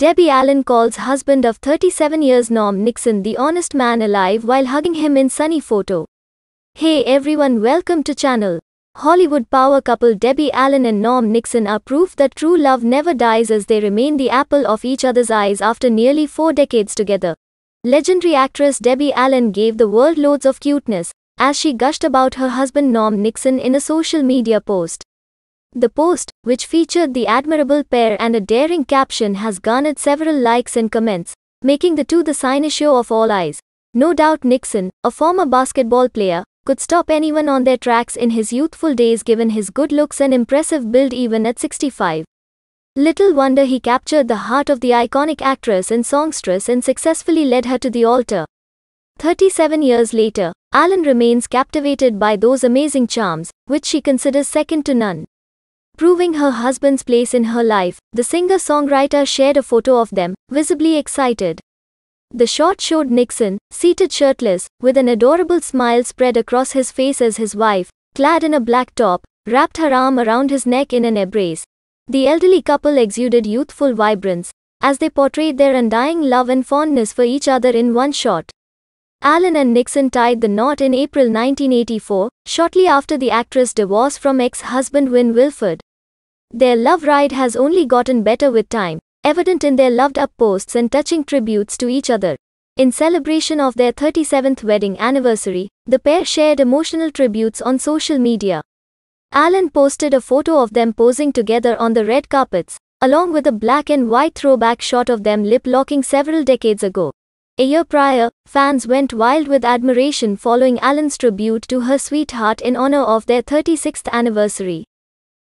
Debbie Allen calls husband of 37 years Norm Nixon the honest man alive while hugging him in sunny photo. Hey everyone welcome to channel. Hollywood power couple Debbie Allen and Norm Nixon are proof that true love never dies as they remain the apple of each other's eyes after nearly four decades together. Legendary actress Debbie Allen gave the world loads of cuteness as she gushed about her husband Norm Nixon in a social media post. The post, which featured the admirable pair and a daring caption, has garnered several likes and comments, making the two the show of all eyes. No doubt Nixon, a former basketball player, could stop anyone on their tracks in his youthful days given his good looks and impressive build even at 65. Little wonder he captured the heart of the iconic actress and songstress and successfully led her to the altar. 37 years later, Allen remains captivated by those amazing charms, which she considers second to none. Proving her husband's place in her life, the singer songwriter shared a photo of them, visibly excited. The shot showed Nixon, seated shirtless, with an adorable smile spread across his face as his wife, clad in a black top, wrapped her arm around his neck in an embrace. The elderly couple exuded youthful vibrance, as they portrayed their undying love and fondness for each other in one shot. Allen and Nixon tied the knot in April 1984, shortly after the actress' divorce from ex-husband Win Wilford. Their love ride has only gotten better with time, evident in their loved-up posts and touching tributes to each other. In celebration of their 37th wedding anniversary, the pair shared emotional tributes on social media. Allen posted a photo of them posing together on the red carpets, along with a black and white throwback shot of them lip-locking several decades ago. A year prior, fans went wild with admiration following Allen's tribute to her sweetheart in honor of their 36th anniversary.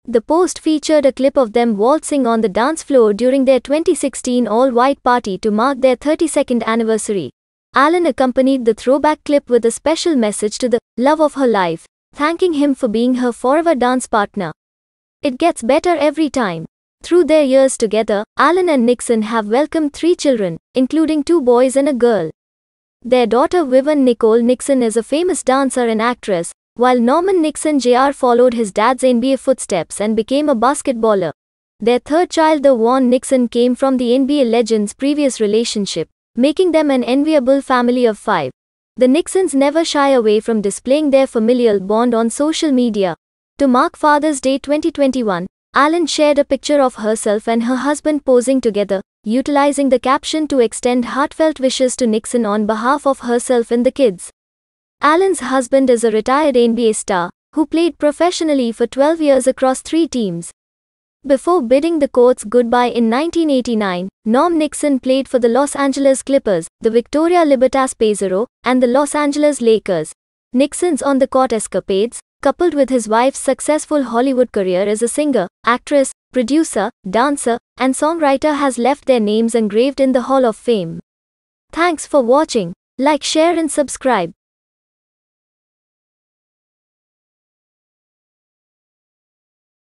The post featured a clip of them waltzing on the dance floor during their 2016 all white party to mark their 32nd anniversary. Allen accompanied the throwback clip with a special message to the love of her life, thanking him for being her forever dance partner. It gets better every time. Through their years together, Allen and Nixon have welcomed three children, including two boys and a girl. Their daughter Vivian Nicole Nixon is a famous dancer and actress, while Norman Nixon Jr. followed his dad's NBA footsteps and became a basketballer. Their third child, DeVaughn Nixon, came from the NBA legend's previous relationship, making them an enviable family of five. The Nixons never shy away from displaying their familial bond on social media. To mark Father's Day 2021, Allen shared a picture of herself and her husband posing together, utilizing the caption to extend heartfelt wishes to Nixon on behalf of herself and the kids. Allen's husband is a retired NBA star, who played professionally for 12 years across three teams. Before bidding the courts goodbye in 1989, Norm Nixon played for the Los Angeles Clippers, the Victoria Libertas Pesaro, and the Los Angeles Lakers. Nixon's on the court escapades, coupled with his wife's successful Hollywood career as a singer, actress, producer, dancer, and songwriter has left their names engraved in the Hall of Fame. Thanks for watching. Like, share and subscribe.